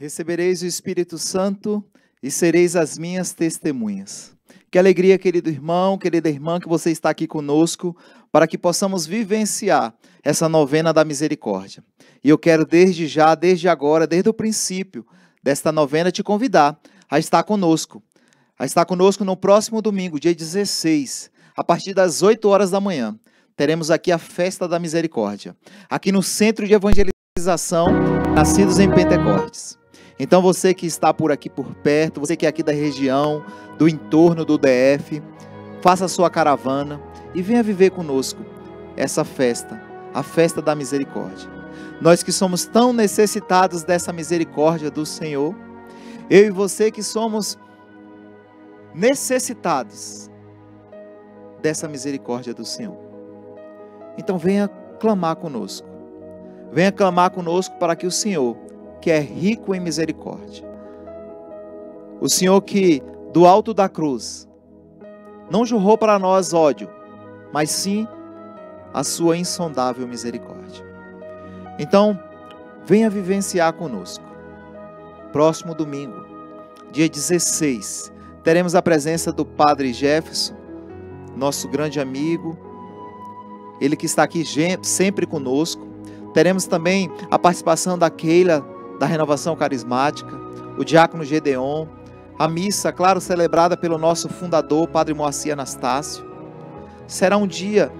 Recebereis o Espírito Santo e sereis as minhas testemunhas. Que alegria, querido irmão, querida irmã, que você está aqui conosco para que possamos vivenciar essa novena da misericórdia. E eu quero desde já, desde agora, desde o princípio desta novena, te convidar a estar conosco. A estar conosco no próximo domingo, dia 16, a partir das 8 horas da manhã. Teremos aqui a festa da misericórdia, aqui no Centro de Evangelização Nascidos em Pentecostes. Então você que está por aqui por perto, você que é aqui da região, do entorno do DF, faça a sua caravana e venha viver conosco essa festa, a festa da misericórdia. Nós que somos tão necessitados dessa misericórdia do Senhor, eu e você que somos necessitados dessa misericórdia do Senhor. Então venha clamar conosco. Venha clamar conosco para que o Senhor que é rico em misericórdia. O Senhor que, do alto da cruz, não jurou para nós ódio, mas sim a sua insondável misericórdia. Então, venha vivenciar conosco. Próximo domingo, dia 16, teremos a presença do Padre Jefferson, nosso grande amigo, ele que está aqui sempre conosco. Teremos também a participação da Keila da renovação carismática, o diácono Gedeon, a missa, claro, celebrada pelo nosso fundador, Padre Moacir Anastácio. Será um dia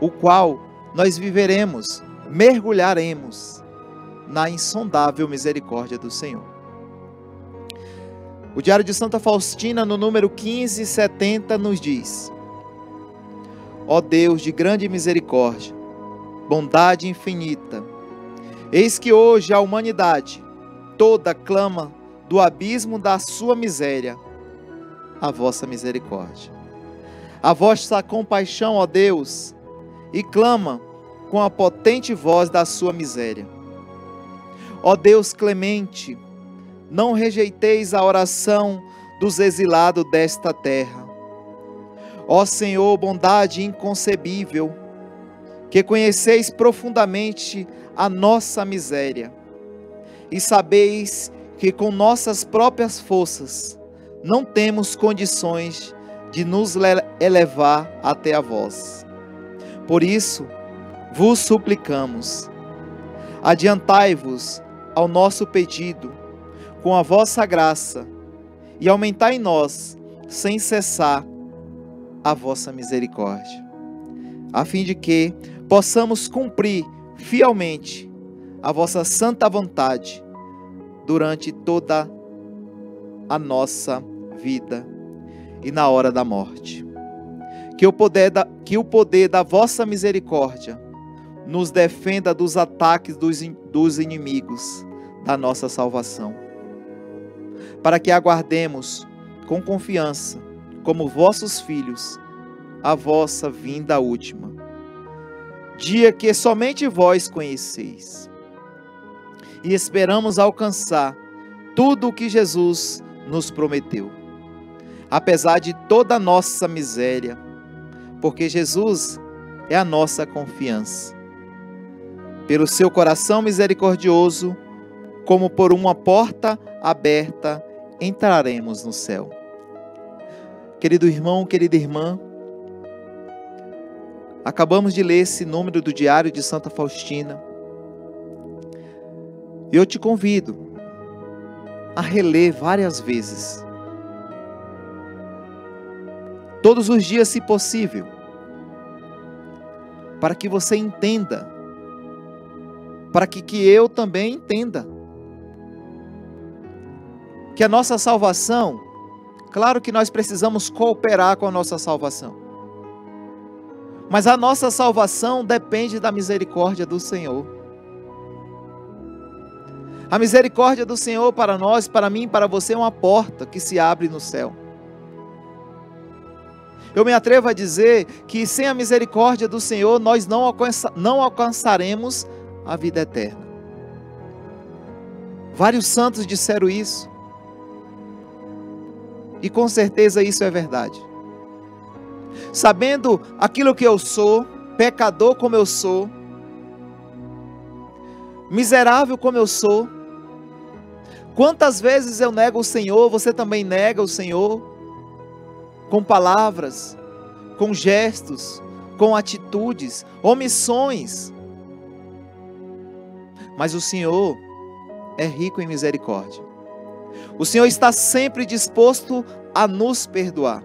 o qual nós viveremos, mergulharemos na insondável misericórdia do Senhor. O Diário de Santa Faustina, no número 1570, nos diz: Ó Deus de grande misericórdia, bondade infinita, Eis que hoje a humanidade toda clama do abismo da sua miséria a vossa misericórdia. A vossa compaixão, ó Deus, e clama com a potente voz da sua miséria. Ó Deus clemente, não rejeiteis a oração dos exilados desta terra. Ó Senhor, bondade inconcebível, que conheceis profundamente a nossa miséria. E sabeis que com nossas próprias forças não temos condições de nos elevar até a vós. Por isso, vos suplicamos, adiantai-vos ao nosso pedido com a vossa graça e aumentai em nós, sem cessar, a vossa misericórdia, a fim de que possamos cumprir fielmente a vossa santa vontade durante toda a nossa vida e na hora da morte. Que o poder da, que o poder da vossa misericórdia nos defenda dos ataques dos, dos inimigos da nossa salvação. Para que aguardemos com confiança, como vossos filhos, a vossa vinda última dia que somente vós conheceis. E esperamos alcançar tudo o que Jesus nos prometeu, apesar de toda a nossa miséria, porque Jesus é a nossa confiança. Pelo seu coração misericordioso, como por uma porta aberta, entraremos no céu. Querido irmão, querida irmã, Acabamos de ler esse número do Diário de Santa Faustina. Eu te convido a reler várias vezes. Todos os dias, se possível. Para que você entenda. Para que, que eu também entenda. Que a nossa salvação, claro que nós precisamos cooperar com a nossa salvação. Mas a nossa salvação depende da misericórdia do Senhor. A misericórdia do Senhor para nós, para mim, para você é uma porta que se abre no céu. Eu me atrevo a dizer que sem a misericórdia do Senhor nós não, alcança, não alcançaremos a vida eterna. Vários santos disseram isso. E com certeza isso é verdade sabendo aquilo que eu sou, pecador como eu sou, miserável como eu sou, Quantas vezes eu nego o Senhor, você também nega o Senhor? Com palavras, com gestos, com atitudes, omissões. Mas o Senhor é rico em misericórdia. O Senhor está sempre disposto a nos perdoar.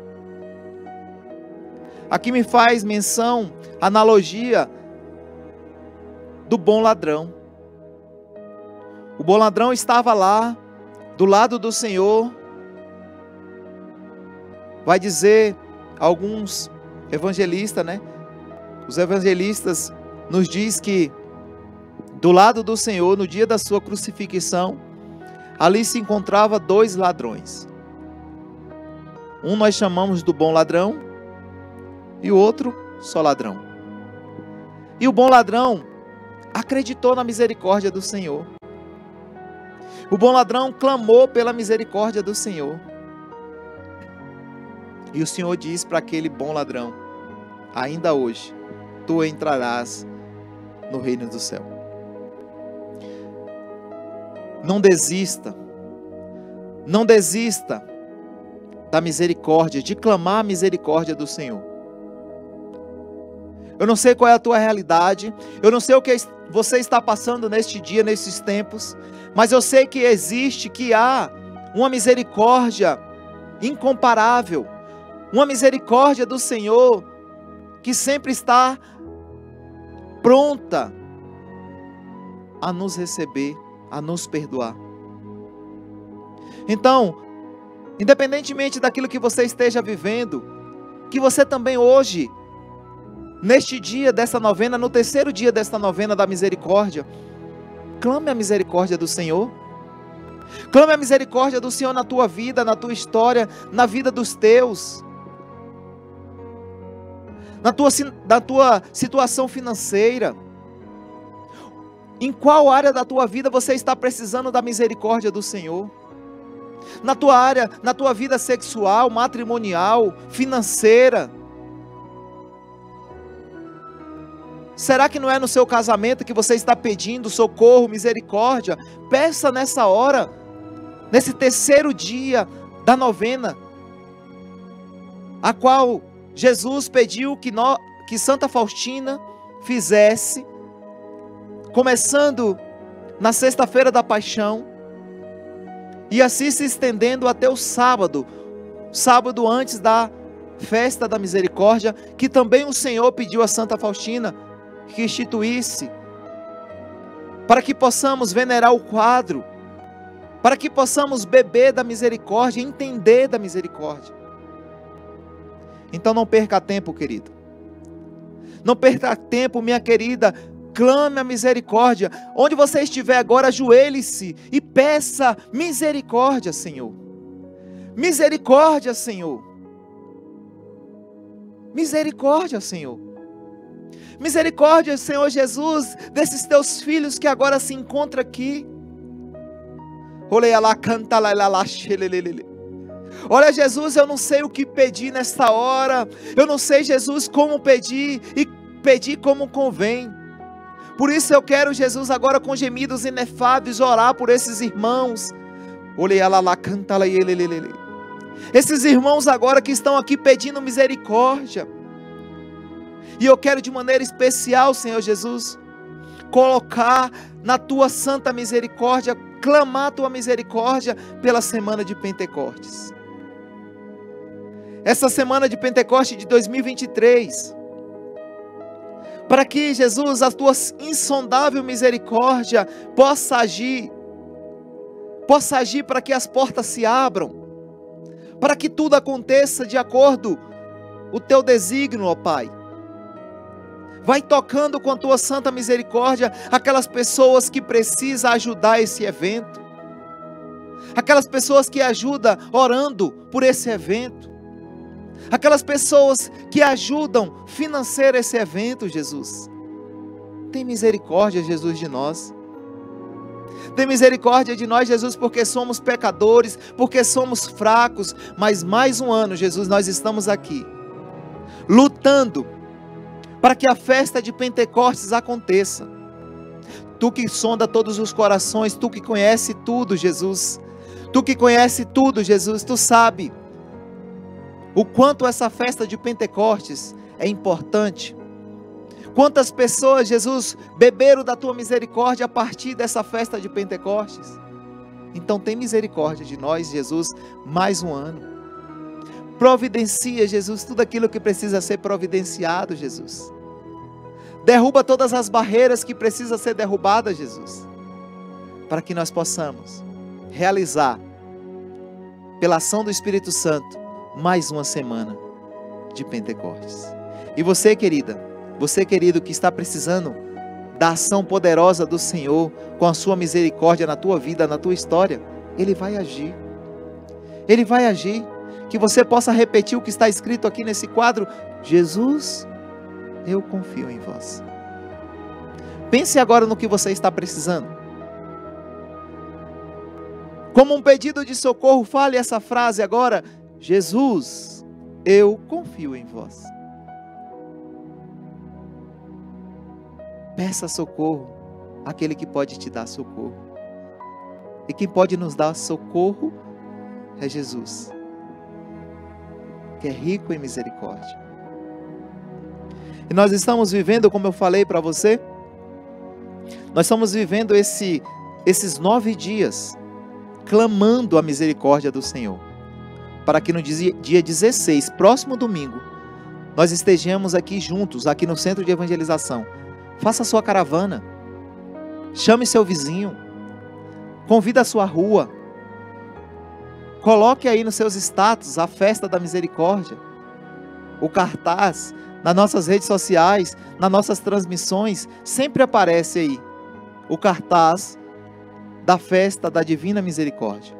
Aqui me faz menção, analogia do bom ladrão. O bom ladrão estava lá, do lado do Senhor. Vai dizer alguns evangelistas, né? Os evangelistas nos diz que do lado do Senhor, no dia da sua crucifixão, ali se encontrava dois ladrões. Um nós chamamos do bom ladrão e o outro só ladrão. E o bom ladrão acreditou na misericórdia do Senhor. O bom ladrão clamou pela misericórdia do Senhor. E o Senhor diz para aquele bom ladrão: Ainda hoje tu entrarás no reino do céu. Não desista, não desista da misericórdia, de clamar a misericórdia do Senhor. Eu não sei qual é a tua realidade, eu não sei o que você está passando neste dia, nesses tempos, mas eu sei que existe, que há uma misericórdia incomparável, uma misericórdia do Senhor que sempre está pronta a nos receber, a nos perdoar. Então, independentemente daquilo que você esteja vivendo, que você também hoje, neste dia dessa novena, no terceiro dia desta novena da misericórdia, Clame a misericórdia do Senhor. Clame a misericórdia do Senhor na tua vida, na tua história, na vida dos teus. Na tua, na tua situação financeira. Em qual área da tua vida você está precisando da misericórdia do Senhor? Na tua área, na tua vida sexual, matrimonial, financeira Será que não é no seu casamento que você está pedindo socorro, misericórdia? Peça nessa hora, nesse terceiro dia da novena, a qual Jesus pediu que, nós, que Santa Faustina fizesse, começando na sexta-feira da paixão, e assim se estendendo até o sábado, sábado antes da festa da misericórdia, que também o Senhor pediu a Santa Faustina que instituísse, para que possamos venerar o quadro, para que possamos beber da misericórdia, entender da misericórdia. Então não perca tempo, querido. Não perca tempo, minha querida. Clame a misericórdia. Onde você estiver agora, ajoelhe-se e peça misericórdia, Senhor. Misericórdia, Senhor. Misericórdia, Senhor. Misericórdia, Senhor Jesus, desses teus filhos que agora se encontram aqui. Olha, Jesus, eu não sei o que pedir nesta hora. Eu não sei, Jesus, como pedir e pedir como convém. Por isso eu quero, Jesus, agora com gemidos inefáveis, orar por esses irmãos. Esses irmãos agora que estão aqui pedindo misericórdia. E eu quero de maneira especial, Senhor Jesus, colocar na tua santa misericórdia, clamar a tua misericórdia pela semana de Pentecostes. Essa semana de Pentecostes de 2023. Para que, Jesus, a tua insondável misericórdia possa agir, possa agir para que as portas se abram, para que tudo aconteça de acordo o teu desígnio, ó Pai. Vai tocando com a tua santa misericórdia aquelas pessoas que precisam ajudar esse evento. Aquelas pessoas que ajudam orando por esse evento. Aquelas pessoas que ajudam financeiro esse evento, Jesus. Tem misericórdia, Jesus, de nós. Tem misericórdia de nós, Jesus, porque somos pecadores, porque somos fracos, mas mais um ano, Jesus, nós estamos aqui, lutando para que a festa de Pentecostes aconteça. Tu que sonda todos os corações, tu que conhece tudo, Jesus, Tu que conhece tudo, Jesus, tu sabe o quanto essa festa de Pentecostes é importante. Quantas pessoas, Jesus, beberam da tua misericórdia a partir dessa festa de Pentecostes? Então tem misericórdia de nós, Jesus, mais um ano. Providencia, Jesus, tudo aquilo que precisa ser providenciado, Jesus. Derruba todas as barreiras que precisam ser derrubadas, Jesus, para que nós possamos realizar, pela ação do Espírito Santo, mais uma semana de Pentecostes. E você, querida, você, querido, que está precisando da ação poderosa do Senhor, com a sua misericórdia na tua vida, na tua história, Ele vai agir. Ele vai agir. Que você possa repetir o que está escrito aqui nesse quadro: Jesus, eu confio em vós. Pense agora no que você está precisando. Como um pedido de socorro, fale essa frase agora: Jesus, eu confio em vós. Peça socorro àquele que pode te dar socorro. E quem pode nos dar socorro é Jesus, que é rico em misericórdia. E nós estamos vivendo, como eu falei para você, nós estamos vivendo esse, esses nove dias clamando a misericórdia do Senhor, para que no dia 16, próximo domingo, nós estejamos aqui juntos, aqui no centro de evangelização Faça a sua caravana. Chame seu vizinho. Convida a sua rua. Coloque aí nos seus status a festa da misericórdia. O cartaz nas nossas redes sociais, nas nossas transmissões, sempre aparece aí o cartaz da festa da divina misericórdia.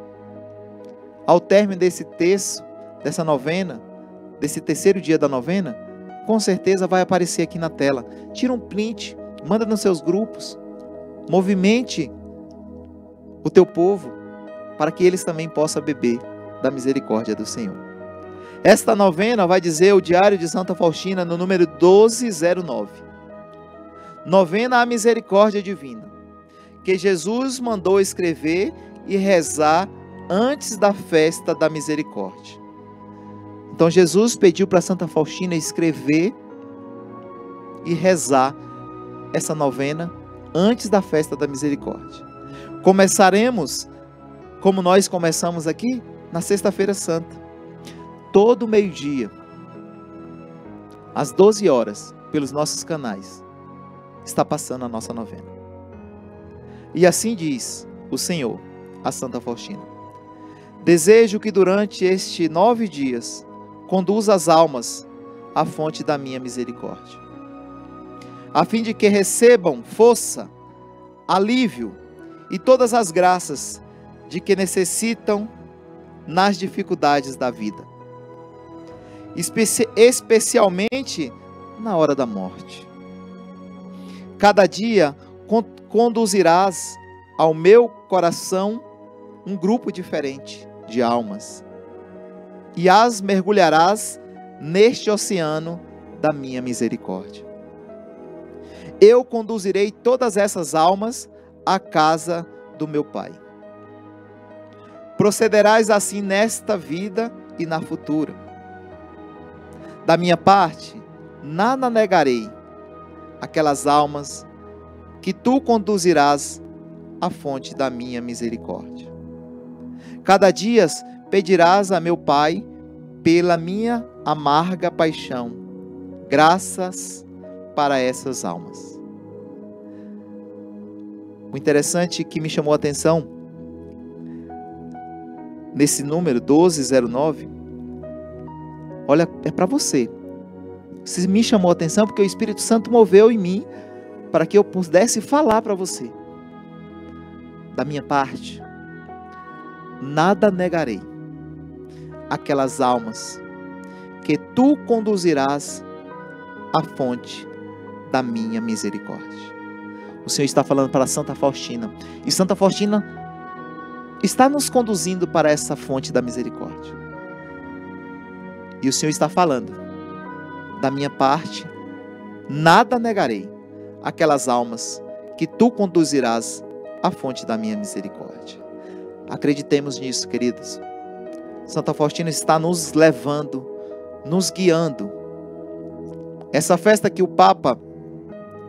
Ao término desse texto, dessa novena, desse terceiro dia da novena, com certeza vai aparecer aqui na tela. Tira um print, manda nos seus grupos, movimente o teu povo para que eles também possam beber da misericórdia do Senhor. Esta novena vai dizer o Diário de Santa Faustina no número 1209. Novena à misericórdia divina, que Jesus mandou escrever e rezar antes da festa da misericórdia. Então Jesus pediu para Santa Faustina escrever e rezar essa novena antes da festa da misericórdia. Começaremos, como nós começamos aqui, na Sexta-feira Santa. Todo meio-dia, às 12 horas, pelos nossos canais, está passando a nossa novena. E assim diz o Senhor a Santa Faustina: Desejo que durante estes nove dias conduza as almas à fonte da minha misericórdia, a fim de que recebam força, alívio e todas as graças de que necessitam nas dificuldades da vida, Especi especialmente na hora da morte. Cada dia conduzirás ao meu coração um grupo diferente de almas e as mergulharás neste oceano da minha misericórdia. Eu conduzirei todas essas almas à casa do meu Pai. Procederás assim nesta vida e na futura. Da minha parte, nada negarei aquelas almas que tu conduzirás à fonte da minha misericórdia. Cada dia pedirás a meu Pai pela minha amarga paixão, graças para essas almas. O interessante que me chamou a atenção nesse número 1209, olha, é para você. Se me chamou a atenção porque o Espírito Santo moveu em mim para que eu pudesse falar para você. Da minha parte, nada negarei aquelas almas, que tu conduzirás à fonte da minha misericórdia. O Senhor está falando para Santa Faustina, e Santa Faustina está nos conduzindo para essa fonte da misericórdia. E o Senhor está falando, da minha parte, nada negarei aquelas almas que tu conduzirás à fonte da minha misericórdia. Acreditemos nisso, queridos. Santa Faustina está nos levando, nos guiando. Essa festa que o Papa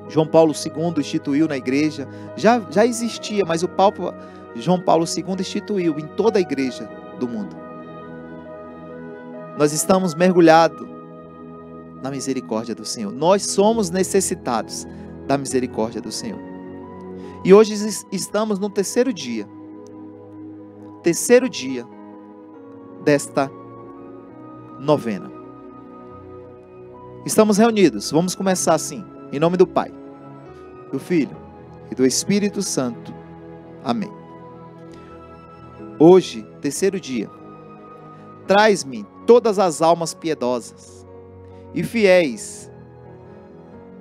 João Paulo II instituiu na igreja, já, já existia, mas o Papa João Paulo II instituiu em toda a igreja do mundo. Nós estamos mergulhados na misericórdia do Senhor. Nós somos necessitados da misericórdia do Senhor. E hoje estamos no terceiro dia. Terceiro dia desta novena. Estamos reunidos. Vamos começar assim. Em nome do Pai, do Filho e do Espírito Santo. Amém. Hoje, terceiro dia, traz-me todas as almas piedosas e fiéis,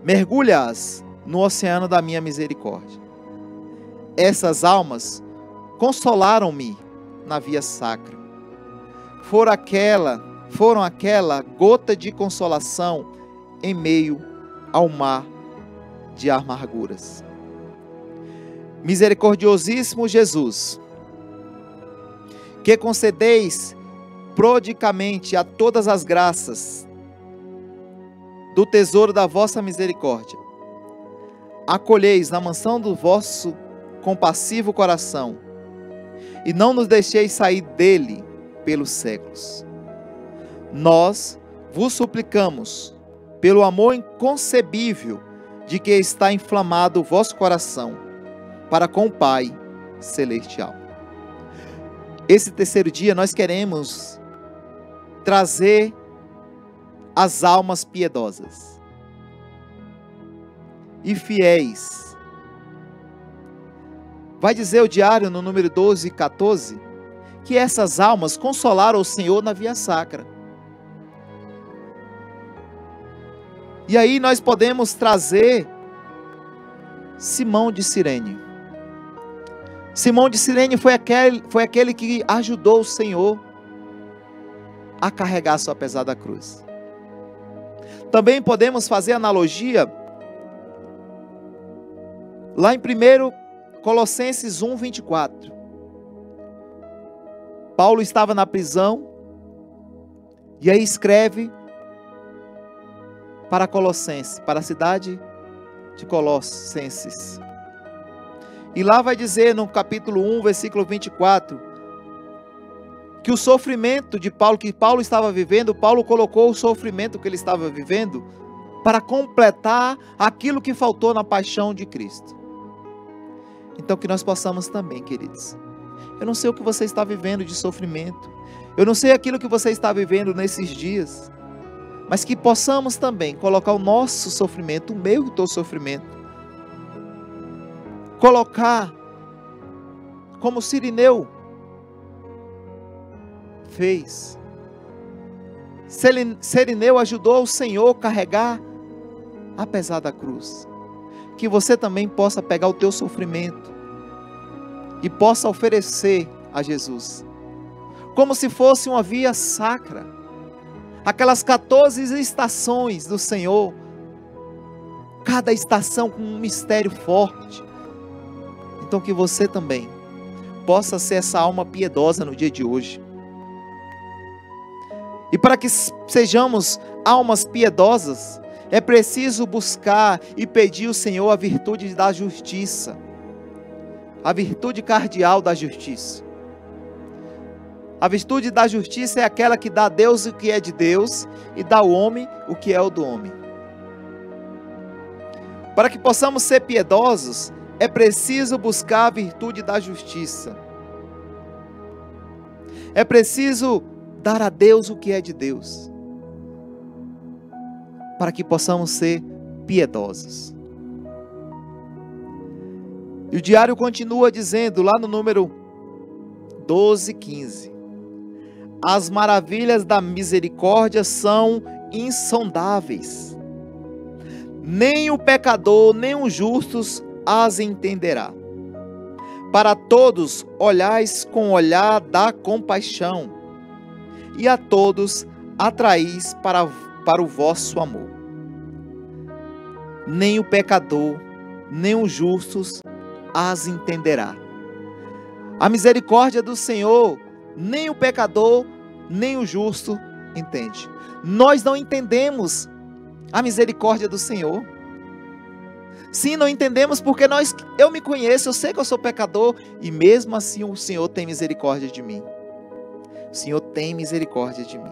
mergulha-as no oceano da minha misericórdia. Essas almas consolaram-me na via sacra. Foram aquela, foram aquela gota de consolação em meio ao mar de amarguras. Misericordiosíssimo Jesus, que concedeis prodicamente a todas as graças do tesouro da vossa misericórdia, acolheis na mansão do vosso compassivo coração, e não nos deixeis sair dele pelos séculos. Nós vos suplicamos pelo amor inconcebível de que está inflamado o vosso coração para com o Pai celestial. Esse terceiro dia nós queremos trazer as almas piedosas e fiéis. Vai dizer o diário no número 12 e 14 que essas almas consolaram o Senhor na via sacra. E aí nós podemos trazer Simão de Sirene. Simão de Sirene foi aquele, foi aquele que ajudou o Senhor a carregar sua pesada cruz. Também podemos fazer analogia lá em 1 Colossenses 1, 24. Paulo estava na prisão e aí escreve para Colossenses, para a cidade de Colossenses. E lá vai dizer no capítulo 1, versículo 24, que o sofrimento de Paulo, que Paulo estava vivendo, Paulo colocou o sofrimento que ele estava vivendo para completar aquilo que faltou na paixão de Cristo. Então que nós possamos também, queridos. Eu não sei o que você está vivendo de sofrimento. Eu não sei aquilo que você está vivendo nesses dias mas que possamos também colocar o nosso sofrimento, o meu e o teu sofrimento, colocar como Sirineu fez. Sirineu ajudou o Senhor a carregar a pesada cruz. Que você também possa pegar o teu sofrimento e possa oferecer a Jesus, como se fosse uma via sacra aquelas 14 estações do Senhor, cada estação com um mistério forte. Então que você também possa ser essa alma piedosa no dia de hoje. E para que sejamos almas piedosas, é preciso buscar e pedir ao Senhor a virtude da justiça, a virtude cardial da justiça. A virtude da justiça é aquela que dá a Deus o que é de Deus e dá ao homem o que é o do homem. Para que possamos ser piedosos, é preciso buscar a virtude da justiça. É preciso dar a Deus o que é de Deus. Para que possamos ser piedosos. E o diário continua dizendo, lá no número 12, 15: as maravilhas da misericórdia são insondáveis. Nem o pecador, nem os justos as entenderá. Para todos olhais com olhar da compaixão, e a todos atraís para, para o vosso amor. Nem o pecador, nem os justos as entenderá. A misericórdia do Senhor, nem o pecador, nem o justo entende. Nós não entendemos a misericórdia do Senhor. Sim, não entendemos porque nós, eu me conheço, eu sei que eu sou pecador e mesmo assim o Senhor tem misericórdia de mim. O Senhor tem misericórdia de mim.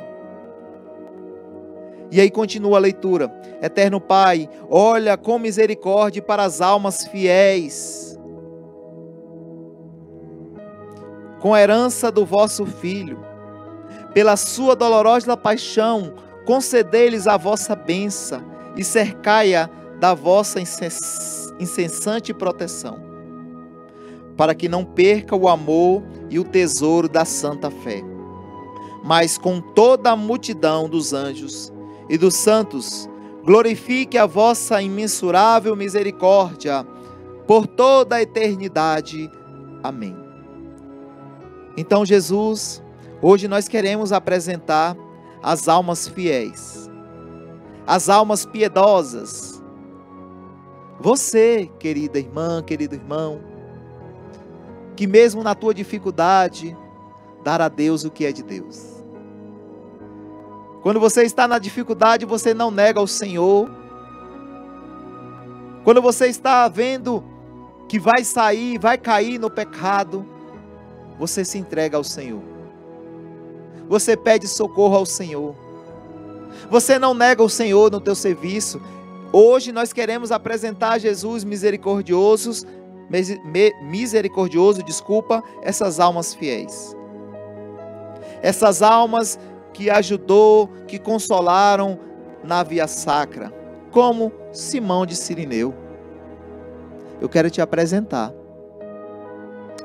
E aí continua a leitura. Eterno Pai, olha com misericórdia para as almas fiéis. Com a herança do vosso Filho, pela sua dolorosa paixão, concedei-lhes a vossa bênção e cercai-a da vossa incessante proteção, para que não perca o amor e o tesouro da santa fé, mas com toda a multidão dos anjos e dos santos, glorifique a vossa imensurável misericórdia por toda a eternidade. Amém. Então, Jesus, hoje nós queremos apresentar as almas fiéis, as almas piedosas, você, querida irmã, querido irmão, que mesmo na tua dificuldade, dar a Deus o que é de Deus. Quando você está na dificuldade, você não nega o Senhor. Quando você está vendo que vai sair, vai cair no pecado, você se entrega ao Senhor. Você pede socorro ao Senhor. Você não nega o Senhor no teu serviço. Hoje nós queremos apresentar a Jesus misericordiosos, misericordioso, desculpa, essas almas fiéis. Essas almas que ajudou, que consolaram na via sacra, como Simão de Sirineu. Eu quero te apresentar.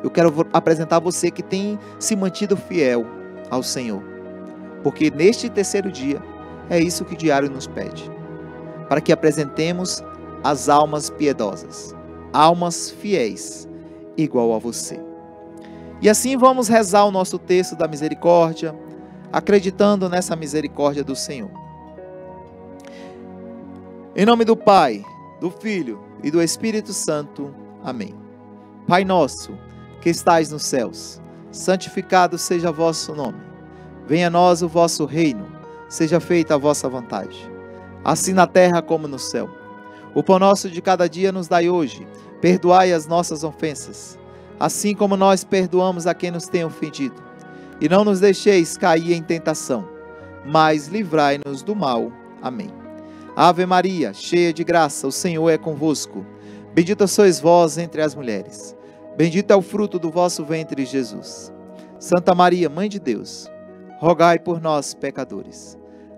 Eu quero apresentar você que tem se mantido fiel ao Senhor. Porque neste terceiro dia é isso que o diário nos pede para que apresentemos as almas piedosas, almas fiéis, igual a você. E assim vamos rezar o nosso texto da misericórdia, acreditando nessa misericórdia do Senhor. Em nome do Pai, do Filho e do Espírito Santo. Amém. Pai nosso, que estais nos céus, santificado seja vosso nome. Venha a nós o vosso reino, seja feita a vossa vontade assim na terra como no céu. O pão nosso de cada dia nos dai hoje. Perdoai as nossas ofensas, assim como nós perdoamos a quem nos tem ofendido. E não nos deixeis cair em tentação, mas livrai-nos do mal. Amém. Ave Maria, cheia de graça, o Senhor é convosco. Bendita sois vós entre as mulheres. Bendito é o fruto do vosso ventre, Jesus. Santa Maria, Mãe de Deus, rogai por nós, pecadores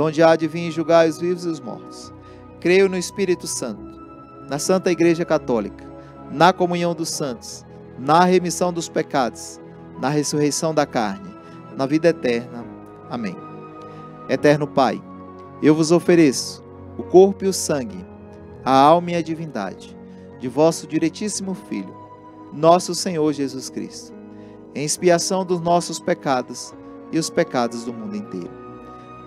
donde há de vir julgar os vivos e os mortos. Creio no Espírito Santo, na Santa Igreja Católica, na comunhão dos santos, na remissão dos pecados, na ressurreição da carne, na vida eterna. Amém. Eterno Pai, eu vos ofereço o corpo e o sangue, a alma e a divindade de vosso diretíssimo Filho, nosso Senhor Jesus Cristo, em expiação dos nossos pecados e os pecados do mundo inteiro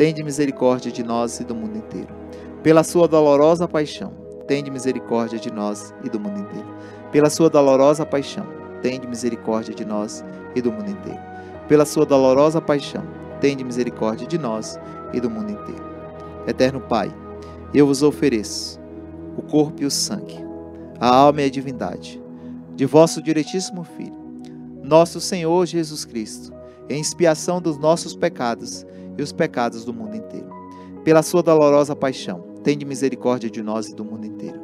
tende misericórdia de nós e do mundo inteiro. Pela sua dolorosa paixão, tende misericórdia de nós e do mundo inteiro. Pela sua dolorosa paixão, tende misericórdia de nós e do mundo inteiro. Pela sua dolorosa paixão, tende misericórdia de nós e do mundo inteiro. Eterno Pai, eu vos ofereço o corpo e o sangue, a alma e a divindade de vosso diretíssimo Filho, nosso Senhor Jesus Cristo, em expiação dos nossos pecados e os pecados do mundo inteiro. Pela sua dolorosa paixão, tende misericórdia de nós e do mundo inteiro.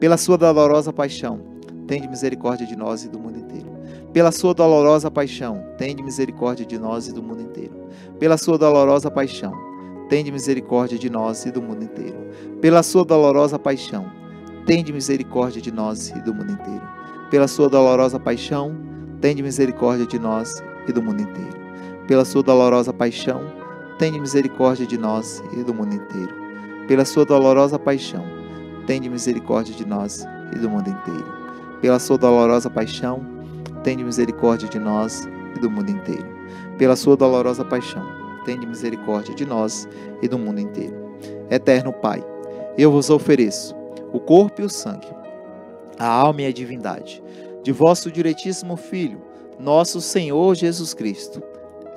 Pela sua dolorosa paixão, tende misericórdia de nós e do mundo inteiro. Pela sua dolorosa paixão, tende misericórdia de nós e do mundo inteiro. Pela sua dolorosa paixão, tende misericórdia de nós e do mundo inteiro. Pela sua dolorosa paixão, tende misericórdia de nós e do mundo inteiro. Pela sua dolorosa paixão, tende misericórdia de nós e do mundo inteiro. Pela sua dolorosa paixão, tende misericórdia de nós e do mundo inteiro. Pela sua dolorosa paixão, tende misericórdia de nós e do mundo inteiro. Pela sua dolorosa paixão, tende misericórdia de nós e do mundo inteiro. Pela sua dolorosa paixão, tende misericórdia de nós e do mundo inteiro. Eterno Pai, eu vos ofereço o corpo e o sangue, a alma e a divindade de vosso diretíssimo Filho, nosso Senhor Jesus Cristo,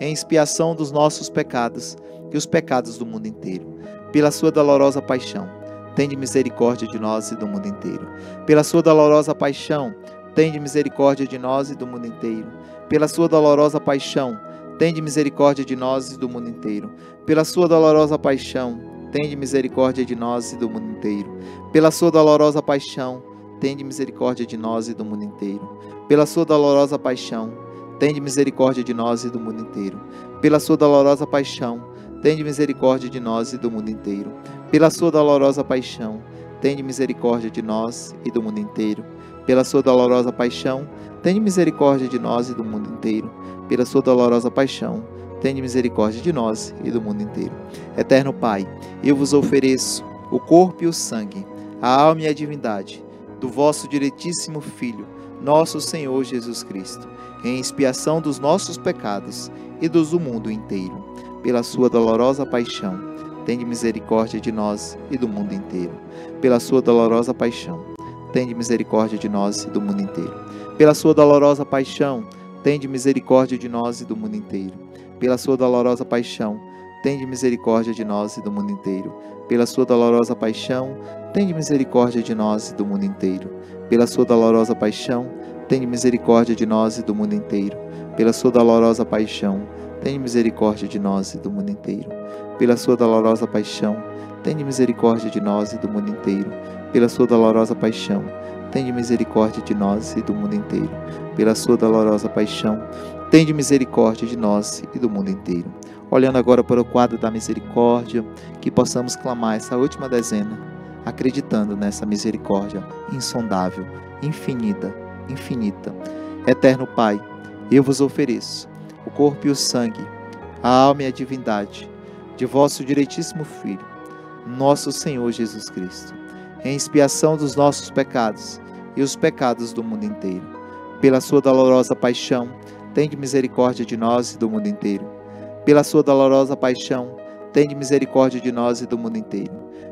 em expiação dos nossos pecados e os pecados do mundo inteiro, pela sua dolorosa paixão. Tende misericórdia de nós e do mundo inteiro. Pela sua dolorosa paixão, tende misericórdia de nós e do mundo inteiro. Pela sua dolorosa paixão, tende misericórdia de nós e do mundo inteiro. Pela sua dolorosa paixão, tende misericórdia de nós e do mundo inteiro. Pela sua dolorosa paixão, tende misericórdia de nós e do mundo inteiro. Pela sua dolorosa paixão, tende misericórdia de nós e do mundo inteiro. Pela sua dolorosa paixão, tende misericórdia de nós e do mundo inteiro. Pela sua dolorosa paixão, tende misericórdia de nós e do mundo inteiro. Pela sua dolorosa paixão, tende misericórdia de nós e do mundo inteiro. Pela sua dolorosa paixão, tende misericórdia de nós e do mundo inteiro. Eterno Pai, eu vos ofereço o corpo e o sangue, a alma e a divindade do vosso diretíssimo Filho, nosso Senhor Jesus Cristo, em expiação dos nossos pecados e dos do mundo inteiro. Pela sua dolorosa paixão, tende misericórdia de nós e do mundo inteiro. Pela sua dolorosa paixão, tende misericórdia de nós e do mundo inteiro. Pela sua dolorosa paixão, tende misericórdia de nós e do mundo inteiro. Pela sua dolorosa paixão, tende misericórdia de nós e do mundo inteiro. Pela sua dolorosa paixão, tende misericórdia de nós e do mundo inteiro. Pela sua dolorosa paixão, tende misericórdia de nós e do mundo inteiro. Pela sua dolorosa paixão, tende misericórdia de nós e do mundo inteiro. Pela sua dolorosa paixão, tende misericórdia de nós e do mundo inteiro. Pela sua dolorosa paixão, tende misericórdia de nós e do mundo inteiro. Pela sua dolorosa paixão, tende misericórdia de nós e do mundo inteiro. Olhando agora para o quadro da misericórdia, que possamos clamar essa última dezena, acreditando nessa misericórdia insondável, infinita, infinita. Eterno Pai, eu vos ofereço o corpo e o sangue, a alma e a divindade de vosso direitíssimo Filho, nosso Senhor Jesus Cristo, em expiação dos nossos pecados e os pecados do mundo inteiro. Pela sua dolorosa paixão, tende misericórdia de nós e do mundo inteiro. Pela sua dolorosa paixão, tende misericórdia de nós e do mundo inteiro.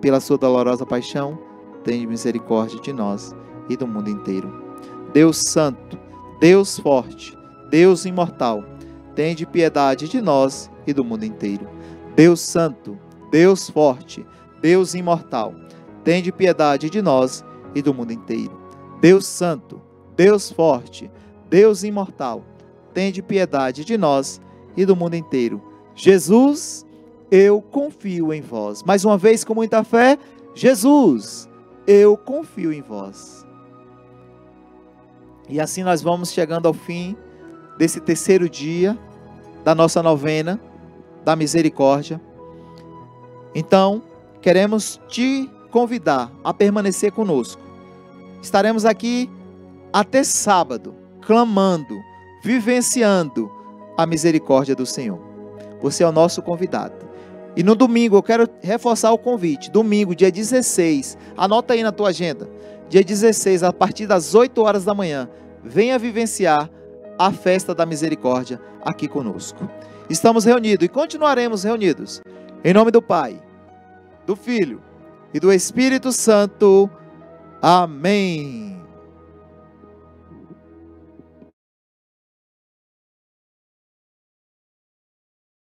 Pela sua dolorosa paixão, tende misericórdia de nós e do mundo inteiro. Deus Santo, Deus Forte, Deus Imortal, tende piedade de nós e do mundo inteiro. Deus Santo, Deus Forte, Deus Imortal, tende piedade de nós e do mundo inteiro. Deus Santo, Deus Forte, Deus Imortal, tende piedade de nós e do mundo inteiro. Jesus, eu confio em vós. Mais uma vez, com muita fé, Jesus, eu confio em vós. E assim nós vamos chegando ao fim desse terceiro dia da nossa novena da misericórdia. Então, queremos te convidar a permanecer conosco. Estaremos aqui até sábado, clamando, vivenciando a misericórdia do Senhor. Você é o nosso convidado. E no domingo, eu quero reforçar o convite. Domingo, dia 16. Anota aí na tua agenda. Dia 16, a partir das 8 horas da manhã. Venha vivenciar a festa da misericórdia aqui conosco. Estamos reunidos e continuaremos reunidos. Em nome do Pai, do Filho e do Espírito Santo. Amém.